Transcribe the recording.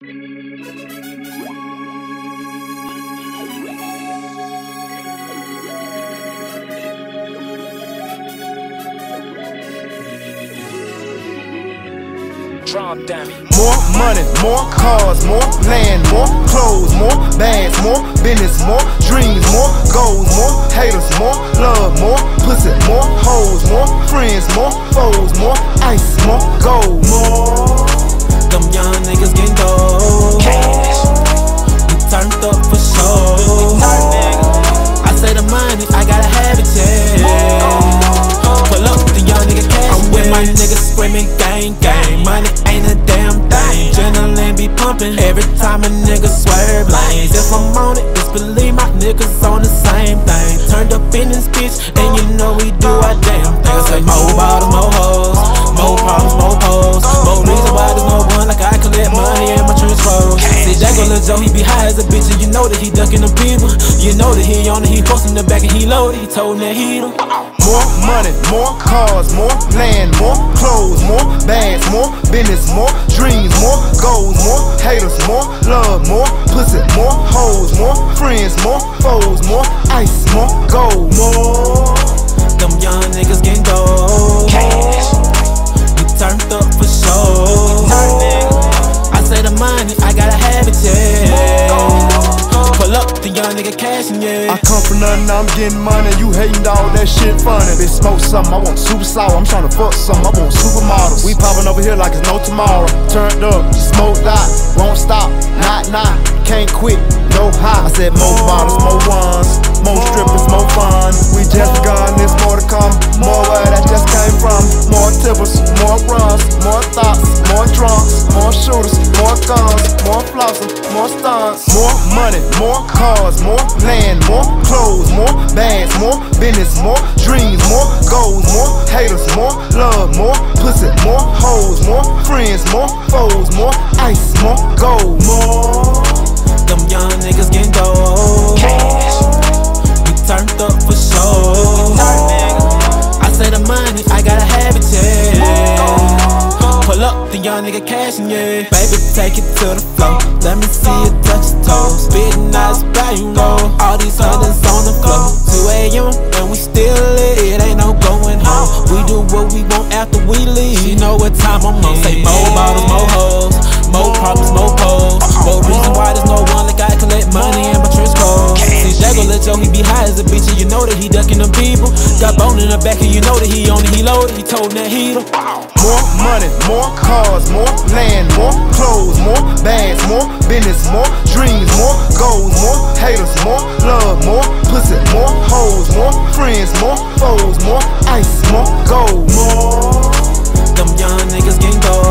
More money, more cars, more land, more clothes, more bags, more business, more dreams, more goals, more haters, more love, more pussy, more hoes, more friends, more foes, more ice, more gold, niggas gang gang. Money ain't a damn thing. Adrenaline be pumping every time a nigga swerve lanes. If I'm on it, just believe my niggas on the same thing. Turned up in this bitch, and you know the back and he loaded. He told that he don't. More money, more cars, more land, more clothes, more bags, more business, more dreams, more goals, more haters, more love, more pussy, more hoes, more friends, more I'm getting money. You hating dog, that shit funny. They smoke something, I want super sour. I'm tryna fuck something, I want supermodels. We popping over here like it's no tomorrow. Turned up, smoked out, won't stop, not not, can't quit, no high. I said more bottles, more ones, more strippers, more fun. We just begun, there's more to come, more where that just came from. More tippers, more runs, more thoughts, more drunks, more shooters, more guns, more flossers, more stunts, more money, more cars, more land, more more more dreams, more goals, more haters, more love, more pussy, more hoes, more friends, more foes, more nigga cashing, yeah. Baby, take it to the floor. Let me see you touch your toes. Spitting out spray, you know. All these hundreds on the floor. 2 a.m. and we still lit. It ain't no going home. We do what we want after we leave. She know what time I'm on. Say more bottles, more hoes. More problems, more poles. in the back and you know that he on it, he loaded, he told that heater. More money, more cars, more land, more clothes, more bags, more business, more dreams, more goals, more haters, more love, more pussy, more hoes, more friends, more foes, more ice, more gold, more. Them young niggas getting gold.